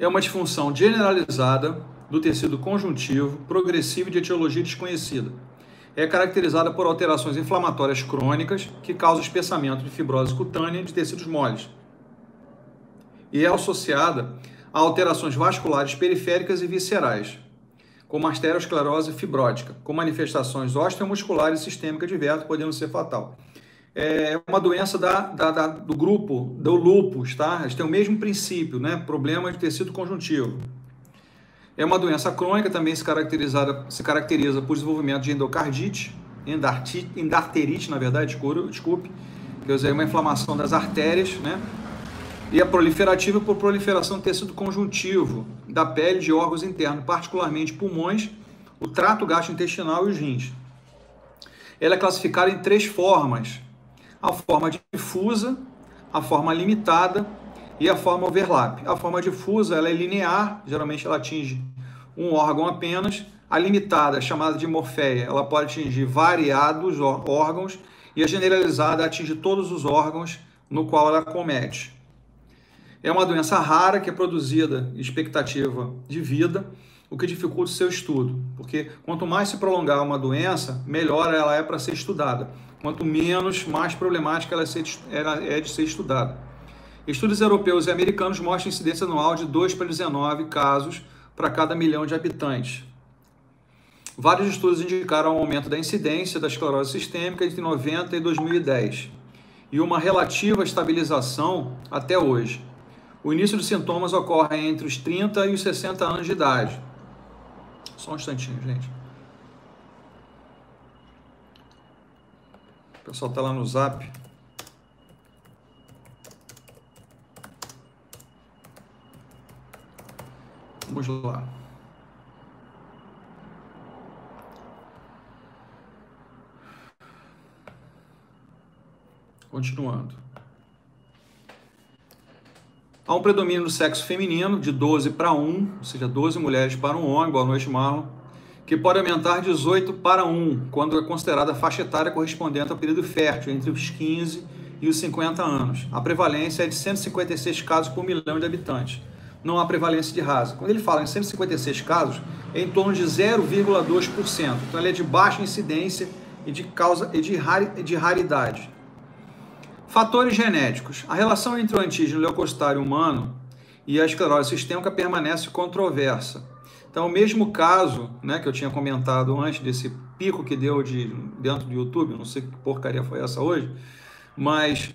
é uma disfunção generalizada do tecido conjuntivo, progressivo e de etiologia desconhecida. É caracterizada por alterações inflamatórias crônicas que causam espessamento de fibrose cutânea de tecidos moles. E é associada a alterações vasculares periféricas e viscerais, como arteriosclerose fibrótica, com manifestações osteomusculares e sistêmicas diversas, podendo ser fatal. É uma doença da, da, da, do grupo do lúpus, tá? Eles têm o mesmo princípio, né? Problema de tecido conjuntivo. É uma doença crônica, também se, caracterizada, se caracteriza por desenvolvimento de endocardite, endartite, endarterite, na verdade, desculpe, que é uma inflamação das artérias, né? E é proliferativa por proliferação do tecido conjuntivo da pele de órgãos internos, particularmente pulmões, o trato gastrointestinal e os rins. Ela é classificada em três formas: a forma difusa, a forma limitada e a forma overlap. A forma difusa ela é linear, geralmente ela atinge um órgão apenas. A limitada, chamada de morféia, ela pode atingir variados órgãos e a generalizada atinge todos os órgãos no qual ela comete. É uma doença rara que é produzida expectativa de vida, o que dificulta o seu estudo, porque quanto mais se prolongar uma doença, melhor ela é para ser estudada. Quanto menos, mais problemática ela é de ser estudada. Estudos europeus e americanos mostram incidência anual de 2 para 19 casos para cada milhão de habitantes. Vários estudos indicaram um aumento da incidência da esclerose sistêmica entre 90 e 2010 e uma relativa estabilização até hoje. O início dos sintomas ocorre entre os 30 e os 60 anos de idade. Só um instantinho, gente. O pessoal está lá no zap. Vamos lá. Continuando. Há um predomínio do sexo feminino de 12 para 1, ou seja, 12 mulheres para um homem, boa noite, Marlon, que pode aumentar 18 para 1, quando é considerada a faixa etária correspondente ao período fértil, entre os 15 e os 50 anos. A prevalência é de 156 casos por milhão de habitantes. Não há prevalência de rasa. Quando ele fala em 156 casos, é em torno de 0,2%. Então, ele é de baixa incidência e de causa e de, de raridade. Fatores genéticos. A relação entre o antígeno leucocitário humano e a esclerose sistêmica permanece controversa. Então, o mesmo caso né, que eu tinha comentado antes desse pico que deu de, dentro do YouTube, não sei que porcaria foi essa hoje, mas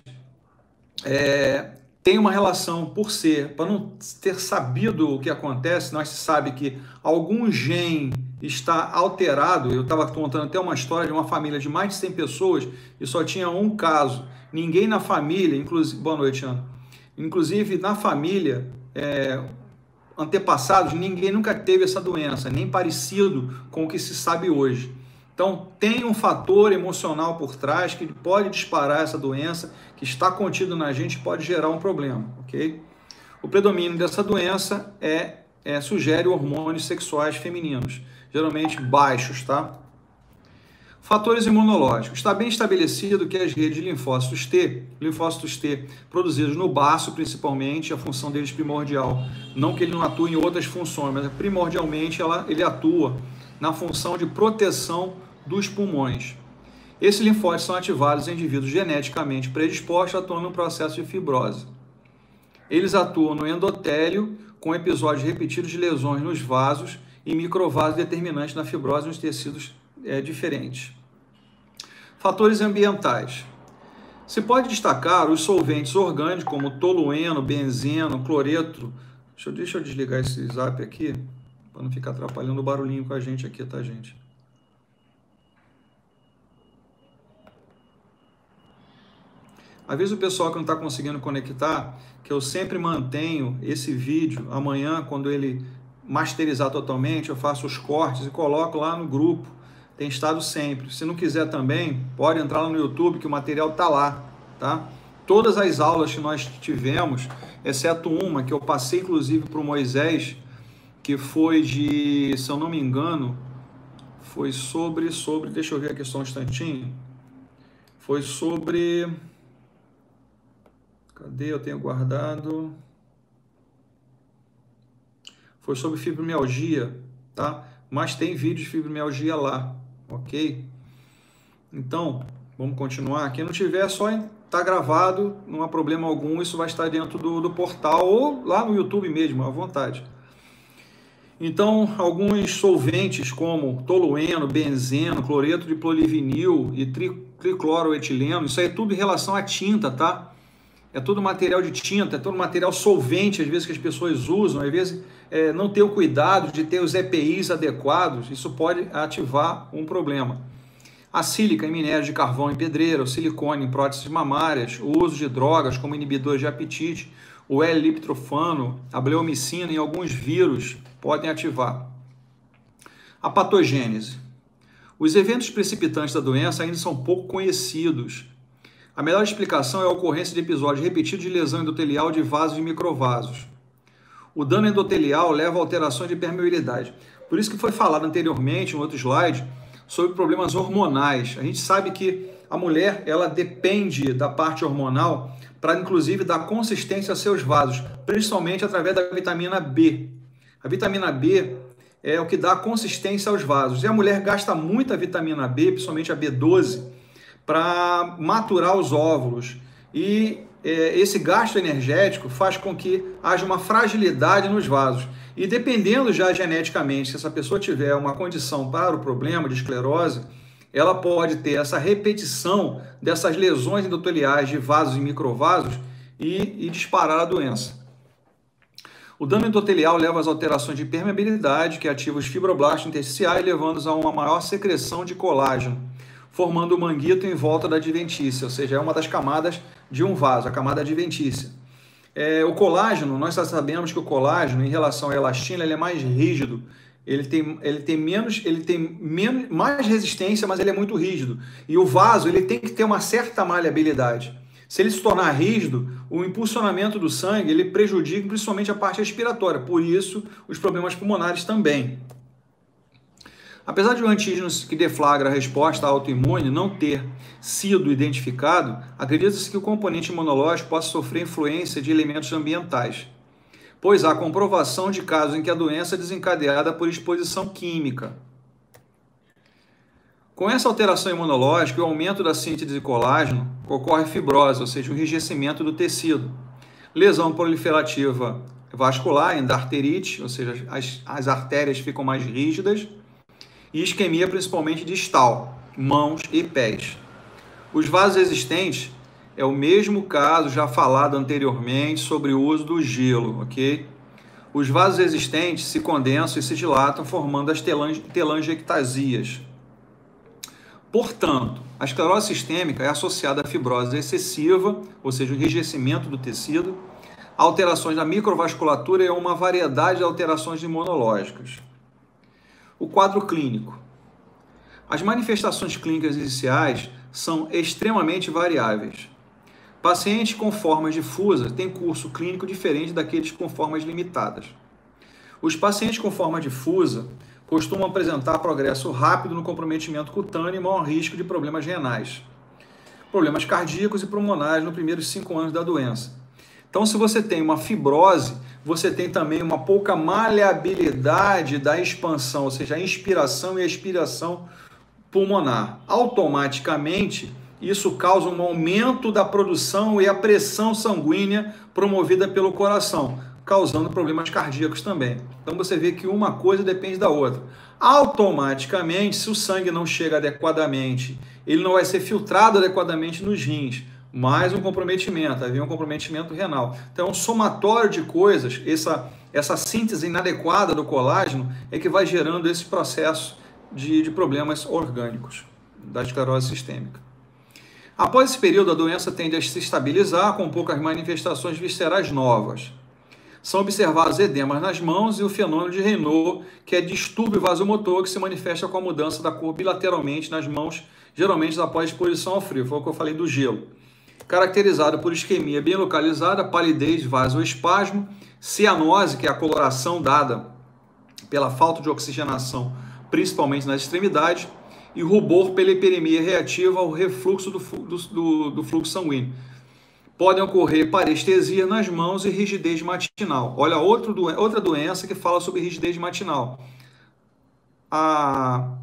é, tem uma relação por ser, para não ter sabido o que acontece, nós se sabe que algum gene está alterado. Eu estava contando até uma história de uma família de mais de 100 pessoas e só tinha um caso Ninguém na família, inclusive. Boa noite, Ana. Inclusive na família, é, antepassados, ninguém nunca teve essa doença, nem parecido com o que se sabe hoje. Então, tem um fator emocional por trás que pode disparar essa doença, que está contido na gente pode gerar um problema, ok? O predomínio dessa doença é, é sugere hormônios sexuais femininos, geralmente baixos, tá? Fatores imunológicos. Está bem estabelecido que as redes de linfócitos T, linfócitos T produzidos no baço principalmente, a função deles primordial, não que ele não atue em outras funções, mas primordialmente ela, ele atua na função de proteção dos pulmões. Esses linfócitos são ativados em indivíduos geneticamente predispostos, atuando no processo de fibrose. Eles atuam no endotélio, com episódios repetidos de lesões nos vasos e microvasos determinantes na fibrose nos tecidos é, diferentes. Fatores ambientais. Se pode destacar os solventes orgânicos como tolueno, benzeno, cloreto. Deixa eu, deixa eu desligar esse zap aqui, para não ficar atrapalhando o barulhinho com a gente aqui, tá, gente? Vezes o pessoal que não está conseguindo conectar, que eu sempre mantenho esse vídeo amanhã, quando ele masterizar totalmente, eu faço os cortes e coloco lá no grupo tem estado sempre. Se não quiser também, pode entrar lá no YouTube que o material está lá, tá? Todas as aulas que nós tivemos, exceto uma que eu passei inclusive para o Moisés, que foi de, se eu não me engano, foi sobre, sobre, deixa eu ver aqui só um instantinho, foi sobre, cadê, eu tenho guardado, foi sobre fibromialgia, tá? Mas tem vídeo de fibromialgia lá, ok? Então, vamos continuar. Quem não tiver, é só tá gravado, não há problema algum, isso vai estar dentro do, do portal ou lá no YouTube mesmo, à vontade. Então, alguns solventes como tolueno, benzeno, cloreto de polivinil e tri, tricloroetileno, isso aí é tudo em relação à tinta, tá? É todo material de tinta, é todo material solvente, às vezes que as pessoas usam, às vezes é, não ter o cuidado de ter os EPIs adequados, isso pode ativar um problema. A sílica em minério de carvão em pedreira, o silicone em próteses mamárias, o uso de drogas como inibidores de apetite, o L-liptrofano, a bleomicina e alguns vírus podem ativar. A patogênese. Os eventos precipitantes da doença ainda são pouco conhecidos. A melhor explicação é a ocorrência de episódios repetidos de lesão endotelial de vasos e microvasos. O dano endotelial leva a alterações de permeabilidade. Por isso que foi falado anteriormente, no outro slide, sobre problemas hormonais. A gente sabe que a mulher ela depende da parte hormonal para inclusive dar consistência a seus vasos, principalmente através da vitamina B. A vitamina B é o que dá consistência aos vasos. E a mulher gasta muita vitamina B, principalmente a B12, para maturar os óvulos. E esse gasto energético faz com que haja uma fragilidade nos vasos. E dependendo já geneticamente, se essa pessoa tiver uma condição para o problema de esclerose, ela pode ter essa repetição dessas lesões endoteliais de vasos e microvasos e, e disparar a doença. O dano endotelial leva às alterações de permeabilidade, que ativa os fibroblastos intersticiais, levando-os a uma maior secreção de colágeno, formando o manguito em volta da adventícia, ou seja, é uma das camadas de um vaso, a camada adventícia. É, o colágeno, nós já sabemos que o colágeno, em relação à elastina, ele é mais rígido, ele tem, ele tem menos, ele tem menos, mais resistência, mas ele é muito rígido. E o vaso, ele tem que ter uma certa maleabilidade. Se ele se tornar rígido, o impulsionamento do sangue ele prejudica principalmente a parte respiratória, por isso os problemas pulmonares também. Apesar de o antígeno que deflagra a resposta autoimune não ter sido identificado, acredita-se que o componente imunológico possa sofrer influência de elementos ambientais, pois há comprovação de casos em que a doença é desencadeada por exposição química. Com essa alteração imunológica e o aumento da síntese de colágeno, ocorre fibrose, ou seja, o enrijecimento do tecido. Lesão proliferativa vascular, endarterite, ou seja, as, as artérias ficam mais rígidas. E isquemia principalmente distal, mãos e pés. Os vasos existentes é o mesmo caso já falado anteriormente sobre o uso do gelo, ok? Os vasos existentes se condensam e se dilatam, formando as telangiectasias. Portanto, a esclerose sistêmica é associada à fibrose excessiva, ou seja, o enrijecimento do tecido, alterações da microvasculatura e uma variedade de alterações imunológicas. O quadro clínico. As manifestações clínicas iniciais são extremamente variáveis. Pacientes com formas difusas têm curso clínico diferente daqueles com formas limitadas. Os pacientes com forma difusa costumam apresentar progresso rápido no comprometimento cutâneo e maior risco de problemas renais, problemas cardíacos e pulmonares nos primeiros cinco anos da doença. Então, se você tem uma fibrose, você tem também uma pouca maleabilidade da expansão, ou seja, a inspiração e a expiração pulmonar. Automaticamente, isso causa um aumento da produção e a pressão sanguínea promovida pelo coração causando problemas cardíacos também. Então você vê que uma coisa depende da outra. Automaticamente, se o sangue não chega adequadamente, ele não vai ser filtrado adequadamente nos rins. Mais um comprometimento, havia um comprometimento renal. Então, um somatório de coisas, essa, essa síntese inadequada do colágeno é que vai gerando esse processo de, de problemas orgânicos da esclerose sistêmica. Após esse período, a doença tende a se estabilizar com poucas manifestações viscerais novas são observados edemas nas mãos e o fenômeno de Raynaud, que é distúrbio vasomotor que se manifesta com a mudança da cor bilateralmente nas mãos, geralmente após exposição ao frio. Foi o que eu falei do gelo. Caracterizado por isquemia bem localizada, palidez, vasoespasmo, cianose, que é a coloração dada pela falta de oxigenação, principalmente nas extremidades, e rubor pela hiperemia reativa ao refluxo do, do, do, fluxo sanguíneo Podem ocorrer parestesia nas mãos e rigidez matinal. Olha, outro, outra doença que fala sobre rigidez matinal. A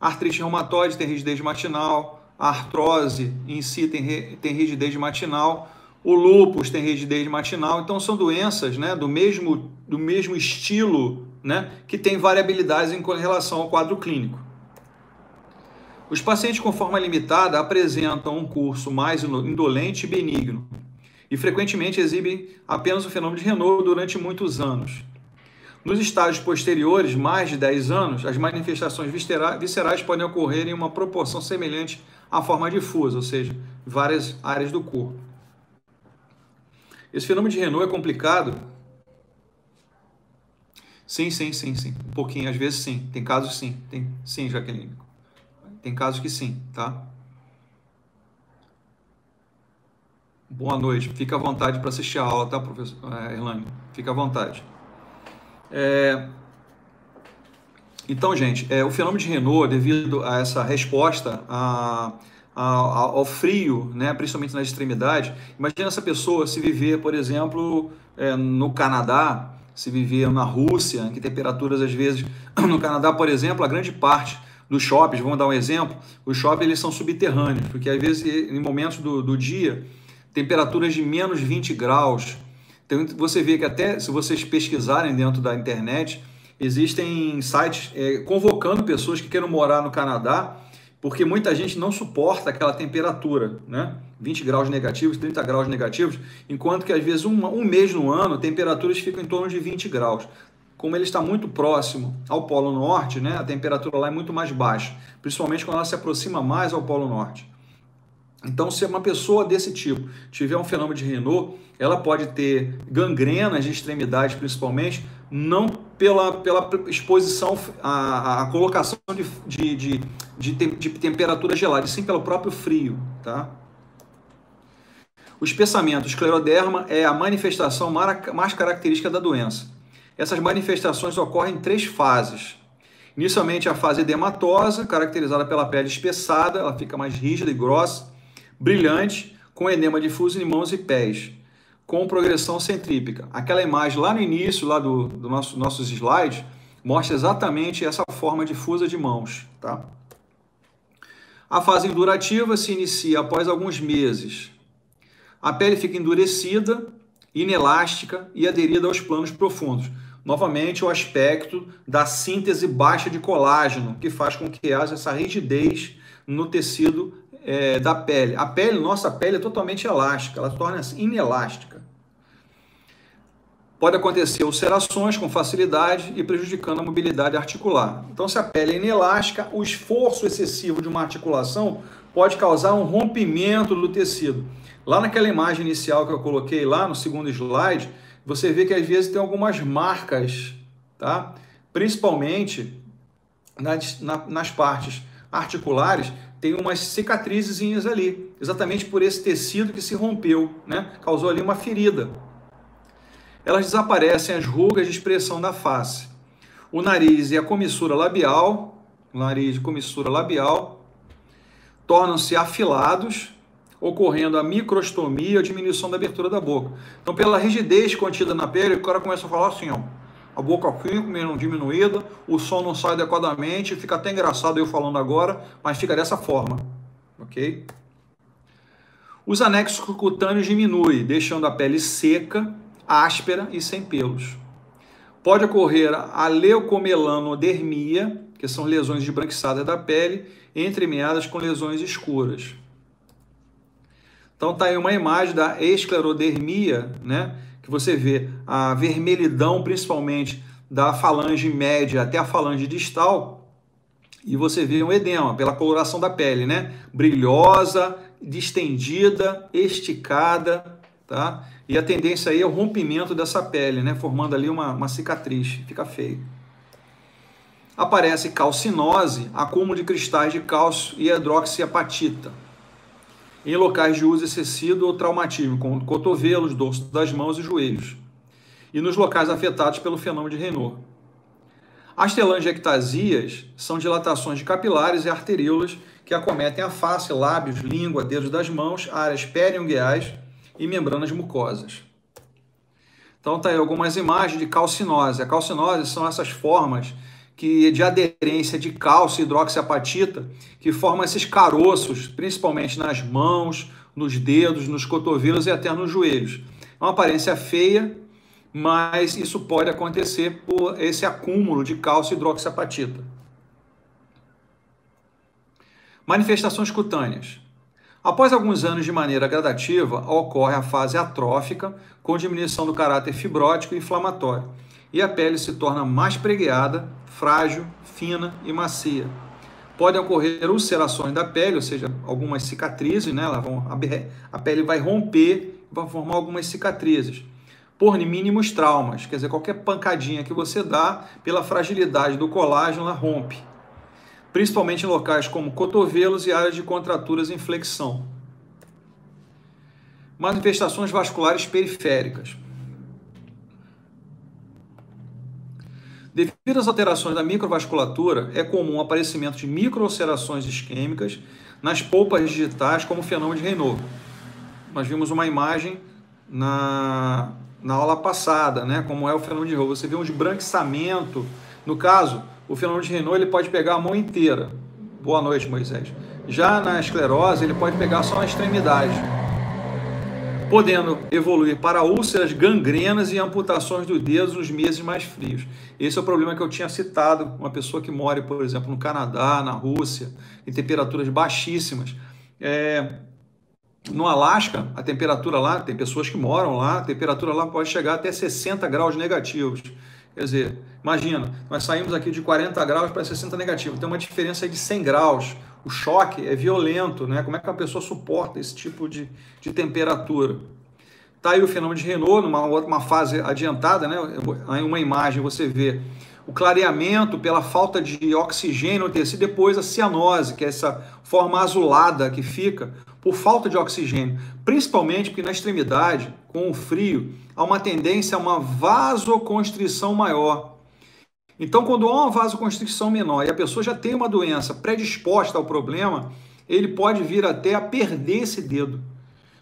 artrite reumatoide tem rigidez matinal, a artrose em si tem, tem rigidez matinal, o lúpus tem rigidez matinal. Então, são doenças né, do, mesmo, do mesmo estilo né, que tem variabilidades em relação ao quadro clínico. Os pacientes com forma limitada apresentam um curso mais indolente e benigno e frequentemente exibem apenas o fenômeno de Renault durante muitos anos. Nos estágios posteriores, mais de 10 anos, as manifestações viscerais podem ocorrer em uma proporção semelhante à forma difusa, ou seja, várias áreas do corpo. Esse fenômeno de Renault é complicado? Sim, sim, sim, sim. Um pouquinho, às vezes sim. Tem casos sim. Tem, sim, Jaqueline. Tem casos que sim, tá? Boa noite. Fica à vontade para assistir a aula, tá, professor é? Fica à vontade. É... Então, gente, é, o fenômeno de Renault, devido a essa resposta a, a, ao frio, né, principalmente nas extremidades, imagina essa pessoa se viver, por exemplo, é, no Canadá, se viver na Rússia, que temperaturas, às vezes, no Canadá, por exemplo, a grande parte dos shoppings, vamos dar um exemplo, os shoppings eles são subterrâneos, porque às vezes em momentos do, do dia, temperaturas de menos 20 graus. Então você vê que até se vocês pesquisarem dentro da internet, existem sites é, convocando pessoas que queiram morar no Canadá, porque muita gente não suporta aquela temperatura, né? 20 graus negativos, 30 graus negativos, enquanto que às vezes um, um mês no ano temperaturas ficam em torno de 20 graus como ele está muito próximo ao Polo Norte, né, a temperatura lá é muito mais baixa, principalmente quando ela se aproxima mais ao Polo Norte. Então, se uma pessoa desse tipo tiver um fenômeno de Renault, ela pode ter gangrenas de extremidades, principalmente, não pela, pela exposição, a, a colocação de, de, de, de, de temperatura gelada, sim pelo próprio frio. Tá? O espessamento escleroderma é a manifestação mais característica da doença. Essas manifestações ocorrem em três fases. Inicialmente, a fase edematosa, caracterizada pela pele espessada, ela fica mais rígida e grossa, brilhante, com edema difuso em mãos e pés, com progressão centrípica. Aquela imagem lá no início, lá do, do nosso, nossos slides, mostra exatamente essa forma difusa de mãos. Tá? A fase indurativa se inicia após alguns meses. A pele fica endurecida, inelástica e aderida aos planos profundos novamente o aspecto da síntese baixa de colágeno, que faz com que haja essa rigidez no tecido é, da pele. A pele, nossa pele é totalmente elástica, ela torna-se inelástica. Pode acontecer ulcerações com facilidade e prejudicando a mobilidade articular. Então, se a pele é inelástica, o esforço excessivo de uma articulação pode causar um rompimento do tecido. Lá naquela imagem inicial que eu coloquei lá no segundo slide, você vê que às vezes tem algumas marcas, tá? Principalmente nas, na, nas partes articulares, tem umas cicatrizezinhas ali, exatamente por esse tecido que se rompeu, né? Causou ali uma ferida. Elas desaparecem as rugas de expressão da face. O nariz e a comissura labial, nariz e comissura labial, tornam-se afilados, ocorrendo a microstomia, a diminuição da abertura da boca. Então, pela rigidez contida na pele, o cara começa a falar assim, ó, a boca fica meio diminuída, o som não sai adequadamente, fica até engraçado eu falando agora, mas fica dessa forma, ok? Os anexos cutâneos diminuem, deixando a pele seca, áspera e sem pelos. Pode ocorrer a leucomelanodermia, que são lesões de branquiçada da pele, entremeadas com lesões escuras. Então tá aí uma imagem da esclerodermia, né? Que você vê a vermelhidão, principalmente da falange média até a falange distal, e você vê um edema pela coloração da pele, né? Brilhosa, distendida, esticada, tá? E a tendência aí é o rompimento dessa pele, né? Formando ali uma, uma cicatriz, fica feio. Aparece calcinose, acúmulo de cristais de cálcio e hidroxiapatita em locais de uso excessivo ou traumatismo, como cotovelos, dorso das mãos e joelhos, e nos locais afetados pelo fenômeno de Renault. As telangiectasias são dilatações de capilares e arteríolas que acometem a face, lábios, língua, dedos das mãos, áreas periungueais e membranas mucosas. Então tá aí algumas imagens de calcinose. A calcinose são essas formas que de aderência de cálcio e hidroxiapatita que formam esses caroços, principalmente nas mãos, nos dedos, nos cotovelos e até nos joelhos. É uma aparência feia, mas isso pode acontecer por esse acúmulo de cálcio e hidroxiapatita. Manifestações cutâneas. Após alguns anos de maneira gradativa, ocorre a fase atrófica, com diminuição do caráter fibrótico e inflamatório, e a pele se torna mais pregueada, frágil, fina e macia. Podem ocorrer ulcerações da pele, ou seja, algumas cicatrizes, né? Vão, a pele vai romper, vai formar algumas cicatrizes. Por mínimos traumas, quer dizer, qualquer pancadinha que você dá, pela fragilidade do colágeno, ela rompe principalmente em locais como cotovelos e áreas de contraturas em flexão. Manifestações vasculares periféricas. Devido às alterações da microvasculatura, é comum o aparecimento de microulcerações isquêmicas nas polpas digitais, como fenômeno de Raynaud. Nós vimos uma imagem na, na aula passada, né, como é o fenômeno de Raynaud. Você vê um esbranquiçamento, no caso, o fenômeno de Renault ele pode pegar a mão inteira. Boa noite, Moisés. Já na esclerose, ele pode pegar só a extremidade, podendo evoluir para úlceras, gangrenas e amputações dos dedos nos meses mais frios. Esse é o problema que eu tinha citado. Uma pessoa que mora, por exemplo, no Canadá, na Rússia, em temperaturas baixíssimas. É, no Alasca, a temperatura lá, tem pessoas que moram lá, a temperatura lá pode chegar até 60 graus negativos. Quer dizer, imagina, nós saímos aqui de 40 graus para 60 negativo, tem uma diferença de 100 graus. O choque é violento, né? Como é que a pessoa suporta esse tipo de, de temperatura? Tá aí o fenômeno de Renault, numa uma fase adiantada, né? Em uma imagem você vê o clareamento pela falta de oxigênio no tecido, depois a cianose, que é essa forma azulada que fica por falta de oxigênio, principalmente porque na extremidade, com o frio, há uma tendência a uma vasoconstrição maior. Então, quando há uma vasoconstrição menor e a pessoa já tem uma doença predisposta ao problema, ele pode vir até a perder esse dedo.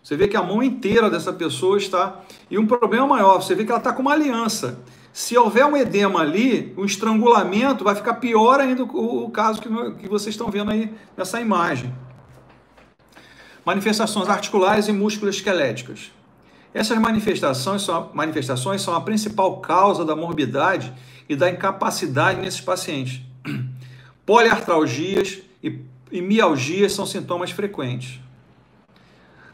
Você vê que a mão inteira dessa pessoa está. E um problema maior, você vê que ela está com uma aliança. Se houver um edema ali, um estrangulamento, vai ficar pior ainda o, caso que, que vocês estão vendo aí nessa imagem. Manifestações articulares e músculo-esqueléticas. Essas manifestações são, manifestações são a principal causa da morbidade e da incapacidade nesses pacientes. Poliartralgias e, e mialgias são sintomas frequentes.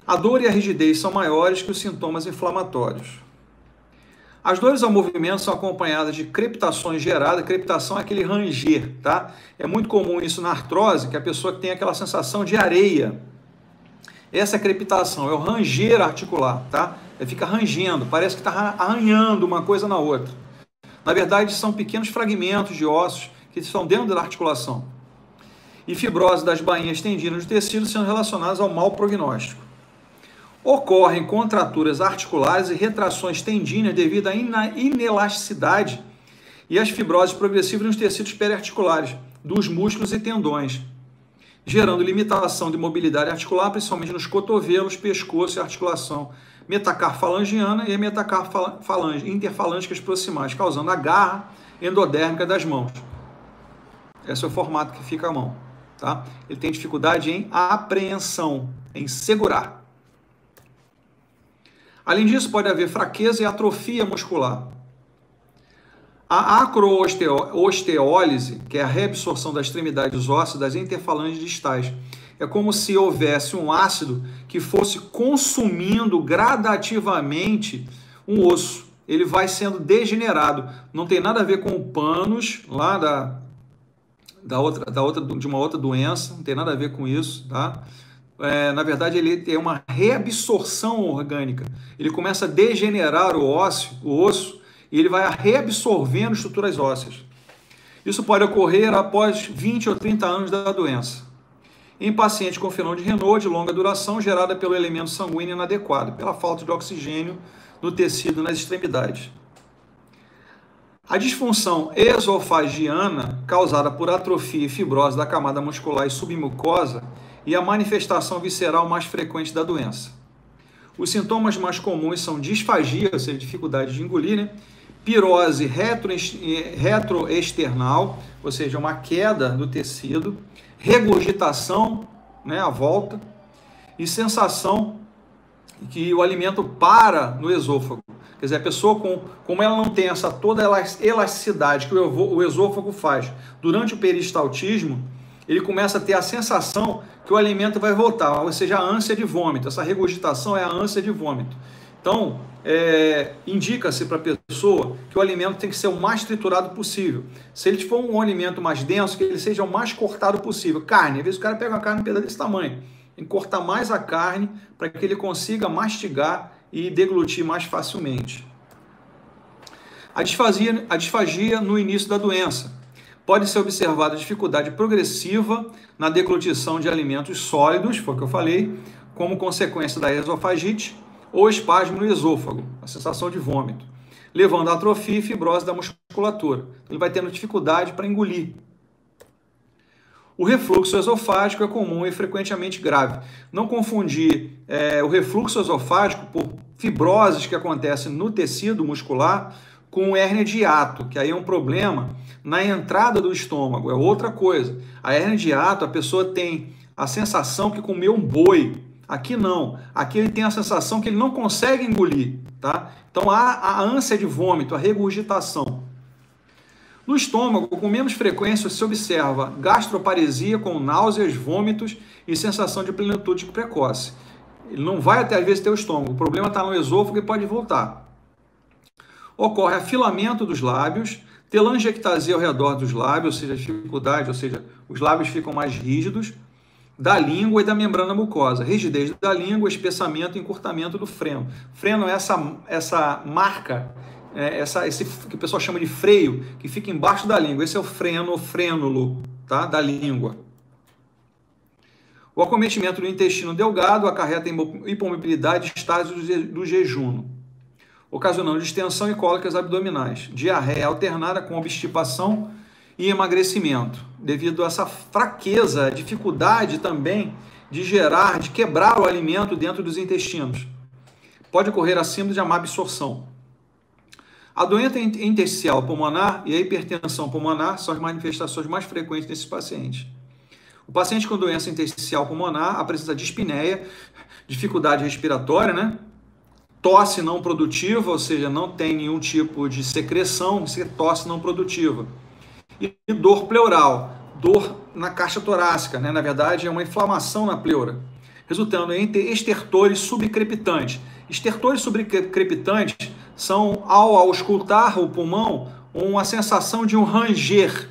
A dor e a rigidez são maiores que os sintomas inflamatórios. As dores ao movimento são acompanhadas de crepitações geradas. Crepitação é aquele ranger, tá? É muito comum isso na artrose, que a pessoa tem aquela sensação de areia essa é crepitação, é o ranger articular, tá? Ele fica rangendo, parece que está arranhando uma coisa na outra. Na verdade, são pequenos fragmentos de ossos que estão dentro da articulação. E fibrose das bainhas tendinas do tecido sendo relacionadas ao mau prognóstico. Ocorrem contraturas articulares e retrações tendíneas devido à inelasticidade e às fibroses progressivas nos tecidos periarticulares, dos músculos e tendões, gerando limitação de mobilidade articular, principalmente nos cotovelos, pescoço e articulação metacarfalangiana e metacarfalange, interfalângicas proximais, causando a garra endodérmica das mãos. Esse é o formato que fica a mão. Tá? Ele tem dificuldade em apreensão, em segurar. Além disso, pode haver fraqueza e atrofia muscular. A acroosteólise, que é a reabsorção das extremidades ósseas das interfalanges distais, é como se houvesse um ácido que fosse consumindo gradativamente um osso. Ele vai sendo degenerado. Não tem nada a ver com o panos lá da, da outra, da outra, de uma outra doença, não tem nada a ver com isso, tá? É, na verdade, ele tem uma reabsorção orgânica. Ele começa a degenerar o, ósseo, o osso e ele vai reabsorvendo estruturas ósseas. Isso pode ocorrer após 20 ou 30 anos da doença. Em pacientes com fenômeno de Renault de longa duração gerada pelo elemento sanguíneo inadequado, pela falta de oxigênio no tecido nas extremidades. A disfunção esofagiana, causada por atrofia e fibrose da camada muscular e submucosa, e a manifestação visceral mais frequente da doença. Os sintomas mais comuns são disfagia, ou seja, dificuldade de engolir, né? pirose retroesternal, ou seja, uma queda do tecido, regurgitação, né, a volta, e sensação que o alimento para no esôfago. Quer dizer, a pessoa, com, como ela não tem essa toda elasticidade que o esôfago faz durante o peristaltismo, ele começa a ter a sensação que o alimento vai voltar, ou seja, a ânsia de vômito. Essa regurgitação é a ânsia de vômito. Então, é, indica-se para a pessoa que o alimento tem que ser o mais triturado possível. Se ele for um alimento mais denso, que ele seja o mais cortado possível. Carne, às vezes o cara pega uma carne um pedaço desse tamanho. Tem que cortar mais a carne para que ele consiga mastigar e deglutir mais facilmente. A disfagia, a disfagia no início da doença. Pode ser observada dificuldade progressiva na deglutição de alimentos sólidos, foi o que eu falei, como consequência da esofagite, ou espasmo no esôfago, a sensação de vômito, levando a atrofia e fibrose da musculatura. Ele vai tendo dificuldade para engolir. O refluxo esofágico é comum e frequentemente grave. Não confundir é, o refluxo esofágico por fibroses que acontecem no tecido muscular com hérnia de hiato, que aí é um problema na entrada do estômago, é outra coisa. A hérnia de hiato, a pessoa tem a sensação que comeu um boi, Aqui não. Aqui ele tem a sensação que ele não consegue engolir, tá? Então há a ânsia de vômito, a regurgitação. No estômago, com menos frequência, se observa gastroparesia com náuseas, vômitos e sensação de plenitude precoce. Ele não vai até às vezes ter o estômago. O problema está no esôfago e pode voltar. Ocorre afilamento dos lábios, telangiectasia ao redor dos lábios, ou seja, dificuldade, ou seja, os lábios ficam mais rígidos, da língua e da membrana mucosa. Rigidez da língua, espessamento e encurtamento do freno. Freno é essa, essa marca, é essa, esse que o pessoal chama de freio, que fica embaixo da língua. Esse é o freno, frênulo tá? da língua. O acometimento do intestino delgado acarreta hipomobilidade e estágio do jejum, ocasionando distensão e cólicas abdominais, diarreia alternada com obstipação e emagrecimento, devido a essa fraqueza, dificuldade também de gerar, de quebrar o alimento dentro dos intestinos. Pode ocorrer a síndrome de má absorção. A doença intersticial pulmonar e a hipertensão pulmonar são as manifestações mais frequentes desses pacientes. O paciente com doença intersticial pulmonar apresenta dispneia, dificuldade respiratória, né? Tosse não produtiva, ou seja, não tem nenhum tipo de secreção, isso é tosse não produtiva e dor pleural, dor na caixa torácica, né? na verdade é uma inflamação na pleura, resultando em estertores subcrepitantes. Estertores subcrepitantes são, ao auscultar o pulmão, uma sensação de um ranger.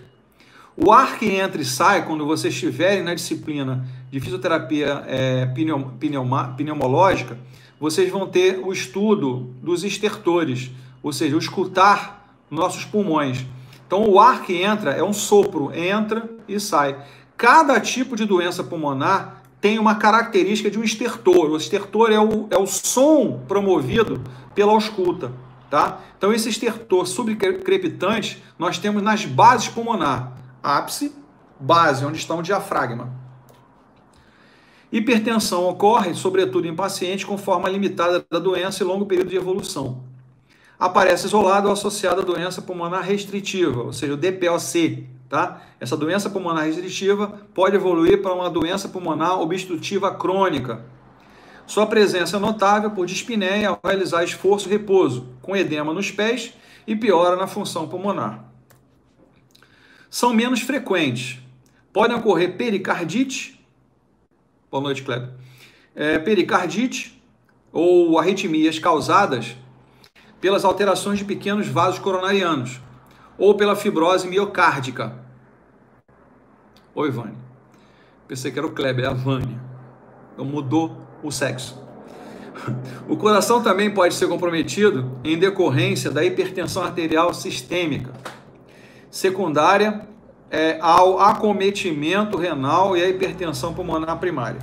O ar que entra e sai, quando vocês estiverem na disciplina de fisioterapia é, pneuma, pneumológica, vocês vão ter o estudo dos estertores, ou seja, o escutar nossos pulmões. Então, o ar que entra é um sopro, entra e sai. Cada tipo de doença pulmonar tem uma característica de um estertor. O estertor é o, é o som promovido pela ausculta. Tá? Então, esse estertor subcrepitante nós temos nas bases pulmonar. Ápice, base, onde está o diafragma. Hipertensão ocorre, sobretudo em pacientes com forma limitada da doença e longo período de evolução aparece isolado ou associado à doença pulmonar restritiva, ou seja, o DPOC. Tá? Essa doença pulmonar restritiva pode evoluir para uma doença pulmonar obstrutiva crônica. Sua presença é notável por dispneia ao realizar esforço e repouso, com edema nos pés e piora na função pulmonar. São menos frequentes. Podem ocorrer pericardite, boa noite, Kleber, é, pericardite ou arritmias causadas pelas alterações de pequenos vasos coronarianos ou pela fibrose miocárdica. Oi, Vânia. Pensei que era o Kleber, é a Vânia. Então mudou o sexo. O coração também pode ser comprometido em decorrência da hipertensão arterial sistêmica, secundária é, ao acometimento renal e à hipertensão pulmonar primária.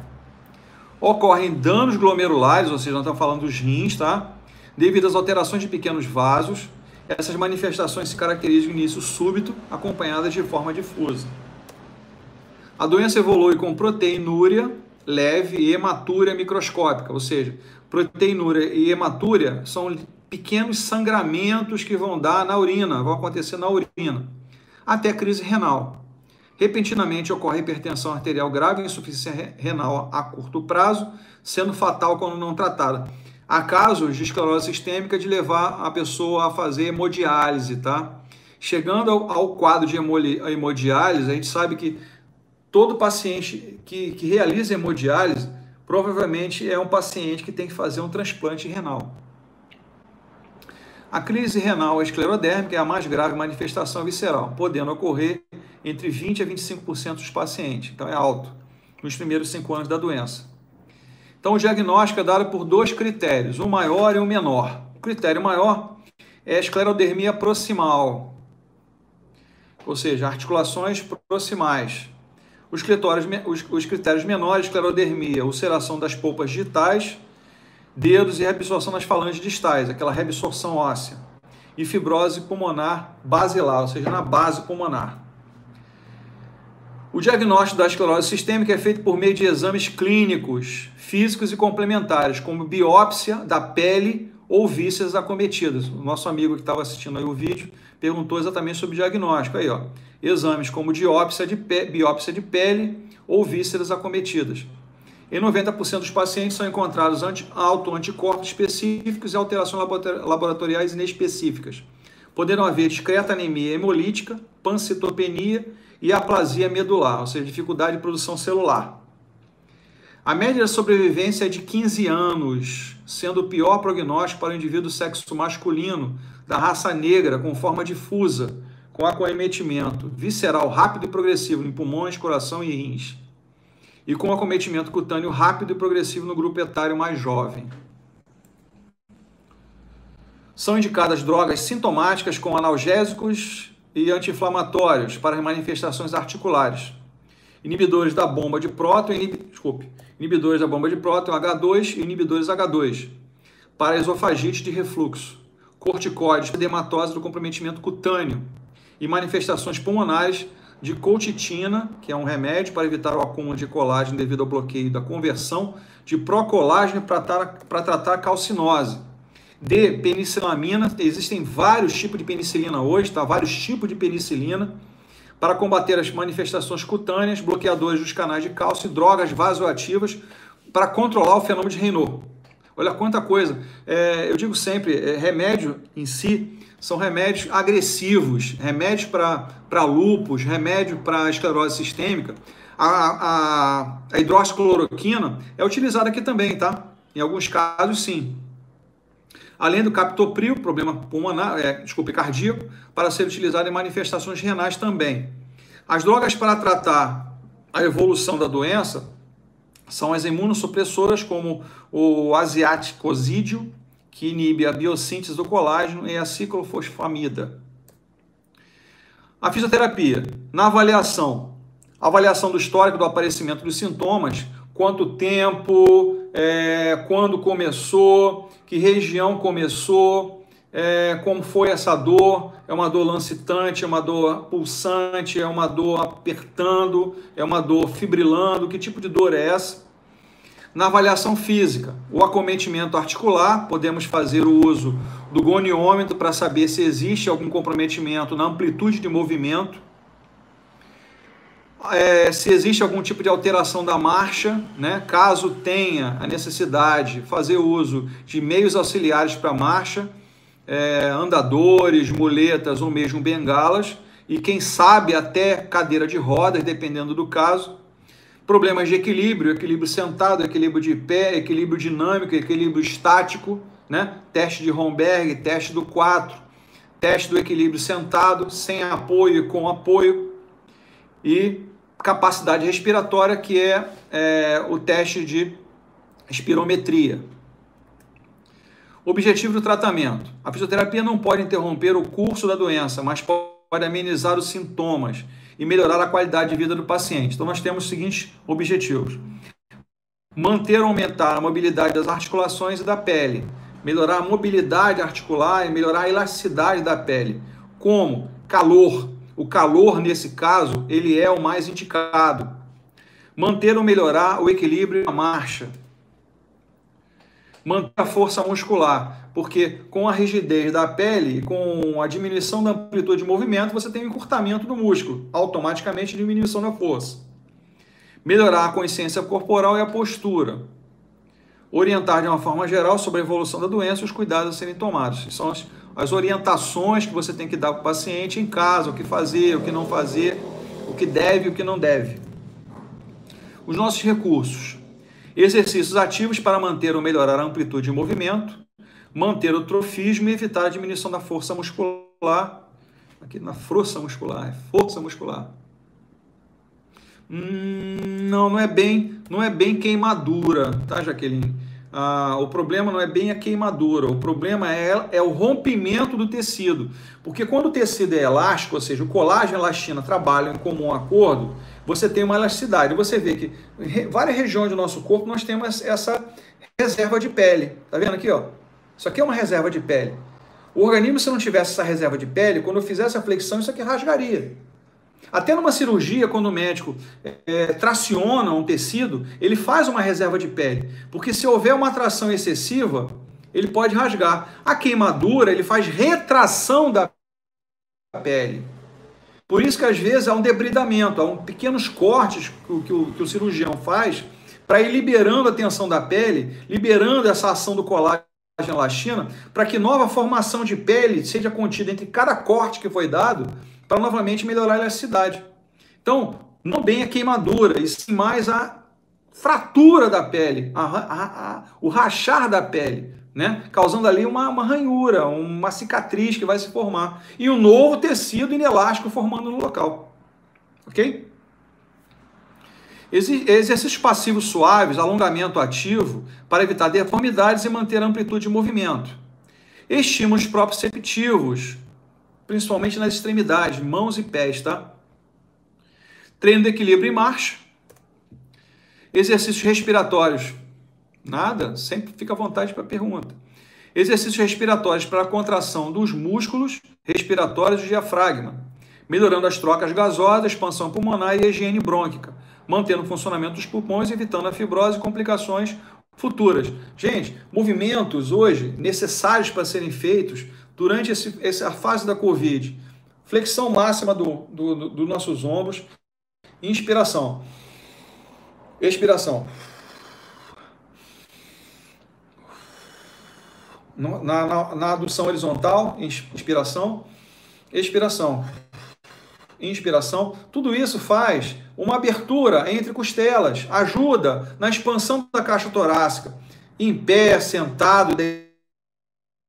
Ocorrem danos glomerulares, ou seja, nós estamos falando dos rins, tá? Devido às alterações de pequenos vasos, essas manifestações se caracterizam em início súbito, acompanhadas de forma difusa. A doença evolui com proteinúria leve e hematúria microscópica, ou seja, proteinúria e hematúria são pequenos sangramentos que vão dar na urina, vão acontecer na urina, até crise renal. Repentinamente ocorre hipertensão arterial grave e insuficiência renal a curto prazo, sendo fatal quando não tratada. Há casos de esclerose sistêmica de levar a pessoa a fazer hemodiálise, tá? Chegando ao, quadro de hemodiálise, a gente sabe que todo paciente que, que realiza hemodiálise provavelmente é um paciente que tem que fazer um transplante renal. A crise renal esclerodérmica é a mais grave manifestação visceral, podendo ocorrer entre 20% a 25% dos pacientes, então é alto, nos primeiros cinco anos da doença. Então, o diagnóstico é dado por dois critérios, o maior e o menor. O critério maior é a esclerodermia proximal, ou seja, articulações proximais. Os critérios, os, os critérios menores, esclerodermia, ulceração das polpas digitais, dedos e reabsorção nas falanges distais, aquela reabsorção óssea. E fibrose pulmonar basilar, ou seja, na base pulmonar. O diagnóstico da esclerose sistêmica é feito por meio de exames clínicos, físicos e complementares, como biópsia da pele ou vísceras acometidas. O nosso amigo que estava assistindo aí o vídeo perguntou exatamente sobre o diagnóstico. Aí, ó, exames como biópsia de, biópsia de pele ou vísceras acometidas. Em 90% dos pacientes são encontrados autoanticorpos específicos e alterações laboratoriais inespecíficas. Podendo haver discreta anemia hemolítica, pancitopenia e aplasia medular, ou seja, dificuldade de produção celular. A média de sobrevivência é de 15 anos, sendo o pior prognóstico para o indivíduo sexo masculino da raça negra com forma difusa, com acometimento visceral rápido e progressivo em pulmões, coração e rins, e com acometimento cutâneo rápido e progressivo no grupo etário mais jovem. São indicadas drogas sintomáticas com analgésicos e anti-inflamatórios para manifestações articulares. Inibidores da bomba de próton, inib... desculpe, inibidores da bomba de próton H2 e inibidores H2 para esofagite de refluxo, corticóides, dermatose do comprometimento cutâneo e manifestações pulmonares de colchitina, que é um remédio para evitar o acúmulo de colágeno devido ao bloqueio da conversão de procolágeno para tratar calcinose de penicilamina. Existem vários tipos de penicilina hoje, tá? Vários tipos de penicilina para combater as manifestações cutâneas, bloqueadores dos canais de cálcio, drogas vasoativas para controlar o fenômeno de Raynaud. Olha quanta coisa. É, eu digo sempre, é, remédio em si são remédios agressivos, remédios para lúpus, remédio para esclerose sistêmica. A, a, a hidroxicloroquina é utilizada aqui também, tá? Em alguns casos, sim além do captopril, problema pulmonar, é, desculpe, cardíaco, para ser utilizado em manifestações renais também. As drogas para tratar a evolução da doença são as imunossupressoras, como o asiaticosídeo, que inibe a biossíntese do colágeno, e a ciclofosfamida. A fisioterapia, na avaliação, avaliação do histórico do aparecimento dos sintomas, quanto tempo, é, quando começou, que região começou, é, como foi essa dor, é uma dor lancitante, é uma dor pulsante, é uma dor apertando, é uma dor fibrilando, que tipo de dor é essa? Na avaliação física, o acometimento articular, podemos fazer o uso do goniômetro para saber se existe algum comprometimento na amplitude de movimento, é, se existe algum tipo de alteração da marcha, né? caso tenha a necessidade, fazer uso de meios auxiliares para marcha, é, andadores, muletas ou mesmo bengalas, e quem sabe até cadeira de rodas, dependendo do caso. Problemas de equilíbrio, equilíbrio sentado, equilíbrio de pé, equilíbrio dinâmico, equilíbrio estático, né? teste de Romberg, teste do 4, teste do equilíbrio sentado, sem apoio e com apoio, e capacidade respiratória, que é, é o teste de espirometria. Objetivo do tratamento: a fisioterapia não pode interromper o curso da doença, mas pode amenizar os sintomas e melhorar a qualidade de vida do paciente. Então, nós temos os seguintes objetivos: manter ou aumentar a mobilidade das articulações e da pele, melhorar a mobilidade articular e melhorar a elasticidade da pele. Como? Calor, o calor, nesse caso, ele é o mais indicado. Manter ou melhorar o equilíbrio na marcha. Manter a força muscular, porque com a rigidez da pele, com a diminuição da amplitude de movimento, você tem um encurtamento do músculo, automaticamente diminuição da força. Melhorar a consciência corporal e a postura. Orientar de uma forma geral sobre a evolução da doença e os cuidados a serem tomados. São as, as orientações que você tem que dar para o paciente em casa, o que fazer, o que não fazer, o que deve e o que não deve. Os nossos recursos Exercícios ativos para manter ou melhorar a amplitude de movimento, manter o trofismo e evitar a diminuição da força muscular. Aqui na força muscular, é força muscular. Hum, não, não é bem, não é bem queimadura, tá, Jaqueline? Ah, o problema não é bem a queimadura, o problema é, é o rompimento do tecido. Porque quando o tecido é elástico, ou seja, o colágeno e a elastina trabalham em comum acordo, você tem uma elasticidade. Você vê que em várias regiões do nosso corpo nós temos essa reserva de pele. Tá vendo aqui, ó? Isso aqui é uma reserva de pele. O organismo, se não tivesse essa reserva de pele, quando eu fizesse a flexão, isso aqui rasgaria. Até numa cirurgia, quando o médico é, traciona um tecido, ele faz uma reserva de pele. Porque se houver uma tração excessiva, ele pode rasgar. A queimadura, ele faz retração da pele. Por isso que às vezes há um debridamento, há um pequenos cortes que, que, o, que o cirurgião faz para ir liberando a tensão da pele, liberando essa ação do colágeno elastina, para que nova formação de pele seja contida entre cada corte que foi dado, para novamente melhorar a elasticidade. Então, não bem a queimadura, e sim mais a fratura da pele, a, a, a, o rachar da pele né? causando ali uma, uma ranhura, uma cicatriz que vai se formar. E um novo tecido inelástico formando no local. Ok? Exercícios passivos suaves, alongamento ativo, para evitar deformidades e manter amplitude de movimento. Estímulos proprioceptivos, principalmente nas extremidades, mãos e pés, tá? Treino de equilíbrio em marcha. Exercícios respiratórios, Nada, sempre fica à vontade para pergunta. Exercícios respiratórios para a contração dos músculos respiratórios do diafragma, melhorando as trocas gasosas, expansão pulmonar e higiene brônquica, mantendo o funcionamento dos pulmões, evitando a fibrose e complicações futuras. Gente, movimentos hoje necessários para serem feitos durante esse, essa fase da Covid. Flexão máxima dos do, do, do nossos ombros, inspiração, expiração. Na, na, na adução horizontal, inspiração, expiração, inspiração. Tudo isso faz uma abertura entre costelas, ajuda na expansão da caixa torácica. Em pé, sentado,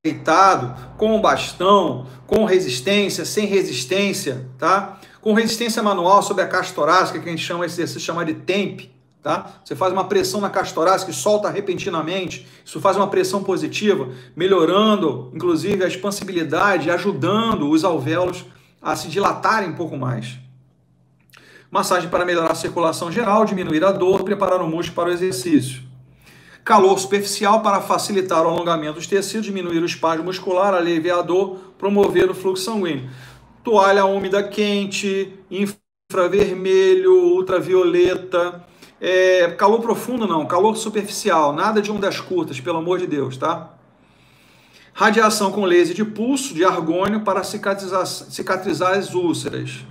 deitado, com bastão, com resistência, sem resistência, tá? Com resistência manual sobre a caixa torácica, que a gente chama esse exercício chama de TEMP, Tá? Você faz uma pressão na caixa torácica e solta repentinamente. Isso faz uma pressão positiva, melhorando, inclusive, a expansibilidade, ajudando os alvéolos a se dilatarem um pouco mais. Massagem para melhorar a circulação geral, diminuir a dor, preparar o músculo para o exercício. Calor superficial para facilitar o alongamento dos tecidos, diminuir o espasmo muscular, aliviar a dor, promover o fluxo sanguíneo. Toalha úmida quente, infravermelho, ultravioleta, é, calor profundo não, calor superficial, nada de ondas curtas, pelo amor de Deus, tá? Radiação com laser de pulso de argônio para cicatrizar, cicatrizar as úlceras.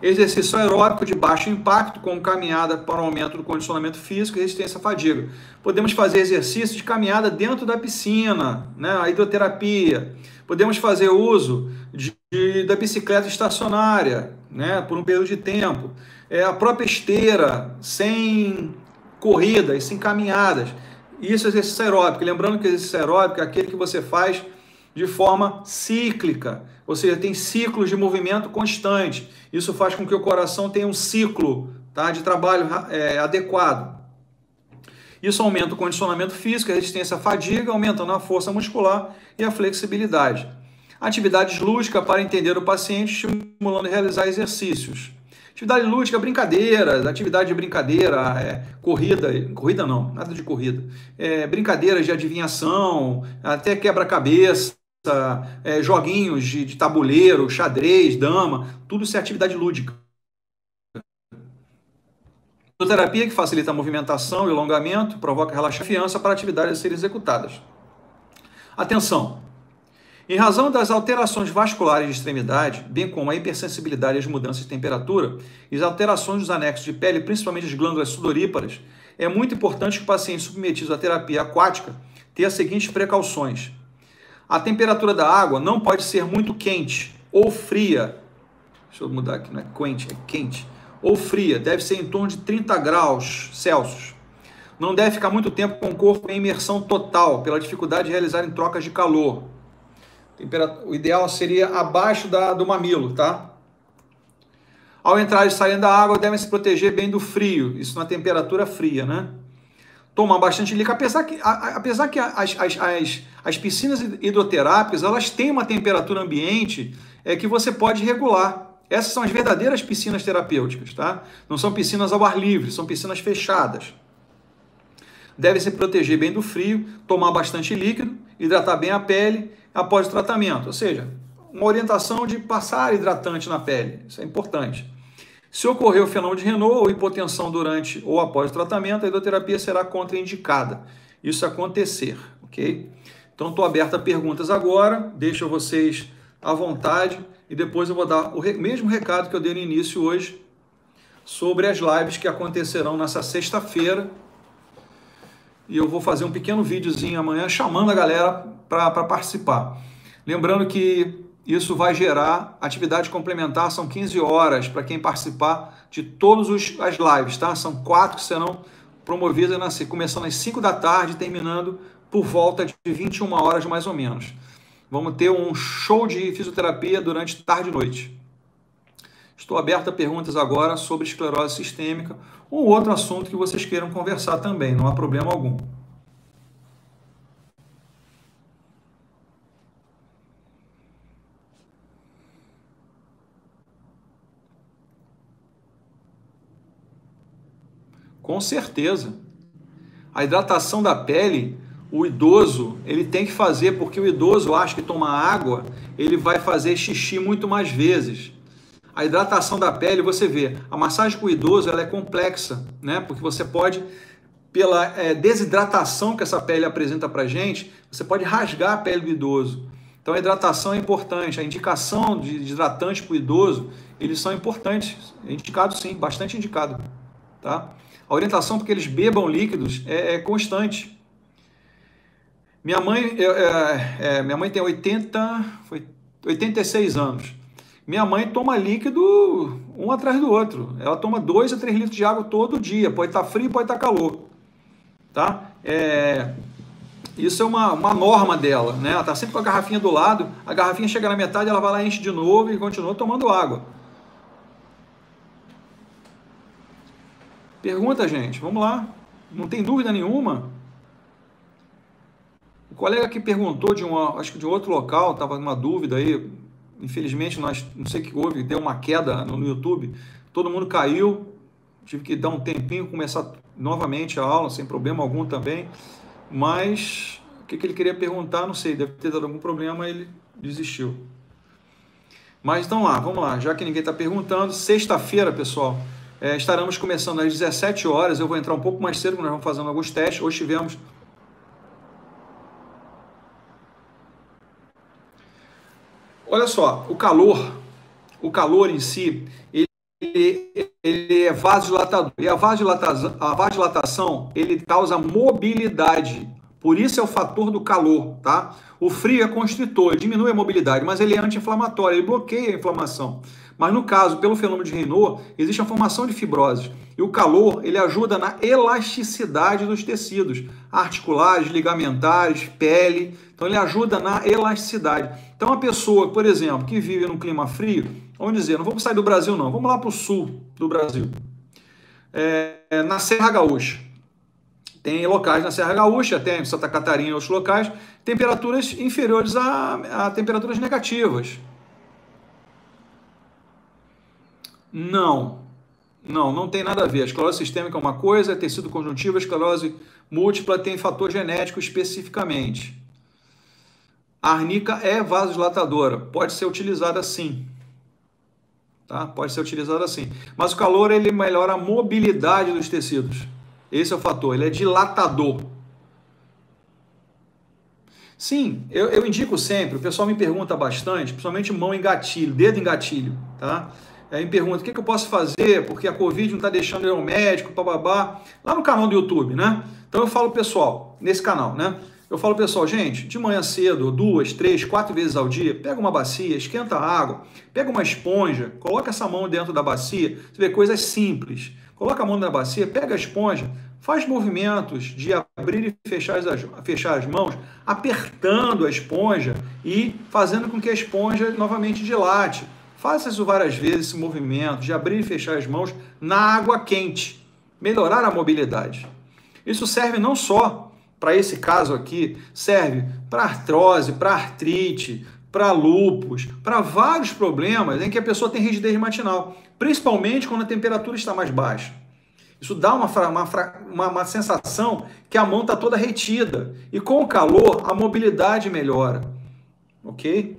Exercício aeróbico de baixo impacto, com caminhada para o aumento do condicionamento físico e resistência à fadiga. Podemos fazer exercício de caminhada dentro da piscina, né? a hidroterapia. Podemos fazer uso de, de da bicicleta estacionária né? por um período de tempo é, a própria esteira, sem corridas, sem caminhadas. Isso é exercício aeróbico. Lembrando que exercício aeróbico é aquele que você faz de forma cíclica, ou seja, tem ciclos de movimento constante. Isso faz com que o coração tenha um ciclo tá, de trabalho é, adequado. Isso aumenta o condicionamento físico, a resistência à fadiga, aumentando a força muscular e a flexibilidade. Atividades lúdicas para entender o paciente, estimulando a realizar exercícios. Atividade lúdica, brincadeiras, atividade de brincadeira, é, corrida, corrida não, nada de corrida. É, brincadeiras de adivinhação, até quebra-cabeça, é, joguinhos de, de tabuleiro, xadrez, dama, tudo isso é atividade lúdica. Fisioterapia que facilita a movimentação e alongamento, provoca relaxamento para atividades a serem executadas. Atenção! Em razão das alterações vasculares de extremidade, bem como a hipersensibilidade às mudanças de temperatura e as alterações dos anexos de pele, principalmente as glândulas sudoríparas, é muito importante que o paciente submetido à terapia aquática tenha as seguintes precauções. A temperatura da água não pode ser muito quente ou fria. Deixa eu mudar aqui, não é quente, é quente ou fria, deve ser em torno de 30 graus Celsius. Não deve ficar muito tempo com o corpo em imersão total, pela dificuldade de realizar em trocas de calor. O ideal seria abaixo da, do mamilo, tá? Ao entrar e sair da água, devem se proteger bem do frio, isso na temperatura fria, né? Tomar bastante líquido, apesar que, apesar que as, as, as, as piscinas hidroterápicas, elas têm uma temperatura ambiente é, que você pode regular. Essas são as verdadeiras piscinas terapêuticas, tá? Não são piscinas ao ar livre, são piscinas fechadas. Deve se proteger bem do frio, tomar bastante líquido, hidratar bem a pele após o tratamento. Ou seja, uma orientação de passar hidratante na pele. Isso é importante. Se ocorrer o fenômeno de Renault ou hipotensão durante ou após o tratamento, a hidroterapia será contraindicada. Isso acontecer, ok? Então, estou aberto a perguntas agora, deixo vocês à vontade e depois eu vou dar o mesmo recado que eu dei no início hoje sobre as lives que acontecerão nessa sexta-feira. E eu vou fazer um pequeno videozinho amanhã chamando a galera para participar. Lembrando que isso vai gerar atividade complementar, são 15 horas para quem participar de todas as lives, tá? São quatro que serão promovidas, começando às 5 da tarde, terminando por volta de 21 horas mais ou menos. Vamos ter um show de fisioterapia durante tarde e noite. Estou aberto a perguntas agora sobre esclerose sistêmica ou outro assunto que vocês queiram conversar também, não há problema algum. Com certeza. A hidratação da pele o idoso ele tem que fazer, porque o idoso acha que tomar água, ele vai fazer xixi muito mais vezes. A hidratação da pele, você vê, a massagem com o idoso ela é complexa, né? Porque você pode, pela é, desidratação que essa pele apresenta para gente, você pode rasgar a pele do idoso. Então a hidratação é importante, a indicação de hidratante para o idoso, eles são importantes, é indicado sim, bastante indicado, tá? A orientação para que eles bebam líquidos é, é constante. Minha mãe, é, é, minha mãe tem 80, foi 86 anos. Minha mãe toma líquido um atrás do outro. Ela toma 2 a 3 litros de água todo dia. Pode estar tá frio, pode estar tá calor. Tá? É, isso é uma, uma norma dela. Né? Ela está sempre com a garrafinha do lado. A garrafinha chega na metade, ela vai lá, enche de novo e continua tomando água. Pergunta, gente. Vamos lá. Não tem dúvida nenhuma colega que perguntou de uma, acho que de outro local, estava numa dúvida aí, infelizmente nós, não sei o que houve, deu uma queda no, YouTube, todo mundo caiu, tive que dar um tempinho, começar novamente a aula, sem problema algum também, mas o que, que ele queria perguntar, não sei, deve ter dado algum problema, ele desistiu. Mas então lá, vamos lá, já que ninguém está perguntando, sexta-feira, pessoal, é, estaremos começando às 17 horas, eu vou entrar um pouco mais cedo, nós vamos fazendo alguns testes, hoje tivemos Olha só, o calor, o calor em si, ele, ele é vasodilatador. E a vasodilatação, a vasodilatação, ele causa mobilidade. Por isso é o fator do calor, tá? O frio é constritor, diminui a mobilidade, mas ele é anti-inflamatório, ele bloqueia a inflamação. Mas no caso, pelo fenômeno de Raynaud, existe a formação de fibroses. E o calor, ele ajuda na elasticidade dos tecidos, articulares, ligamentares, pele. Então ele ajuda na elasticidade. Então a pessoa, por exemplo, que vive num clima frio, vamos dizer, não vamos sair do Brasil não, vamos lá para o sul do Brasil. É, na Serra Gaúcha. Tem locais na Serra Gaúcha, até em Santa Catarina e outros locais, temperaturas inferiores a, a temperaturas negativas. Não. Não, não tem nada a ver. A esclerose sistêmica é uma coisa, tecido conjuntivo, a esclerose múltipla tem fator genético especificamente. A arnica é vasodilatadora, pode ser utilizada sim. tá? Pode ser utilizado assim. Mas o calor ele melhora a mobilidade dos tecidos. Esse é o fator, ele é dilatador. Sim, eu, eu indico sempre, o pessoal me pergunta bastante, principalmente mão em gatilho, dedo em gatilho, tá? Aí me pergunta, o que, que eu posso fazer, porque a Covid não está deixando eu ir ao médico, bababá, lá no canal do YouTube, né? Então eu falo pessoal, nesse canal, né? Eu falo pessoal, gente, de manhã cedo, duas, três, quatro vezes ao dia, pega uma bacia, esquenta a água, pega uma esponja, coloca essa mão dentro da bacia, você vê coisas simples. Coloca a mão na bacia, pega a esponja, faz movimentos de abrir e fechar as, fechar as mãos, apertando a esponja e fazendo com que a esponja novamente dilate. Faça isso várias vezes, esse movimento de abrir e fechar as mãos na água quente. Melhorar a mobilidade. Isso serve não só para esse caso aqui, serve para artrose, para artrite, para lúpus, para vários problemas em que a pessoa tem rigidez matinal, principalmente quando a temperatura está mais baixa. Isso dá uma, uma, uma, uma sensação que a mão está toda retida. E com o calor, a mobilidade melhora. Ok?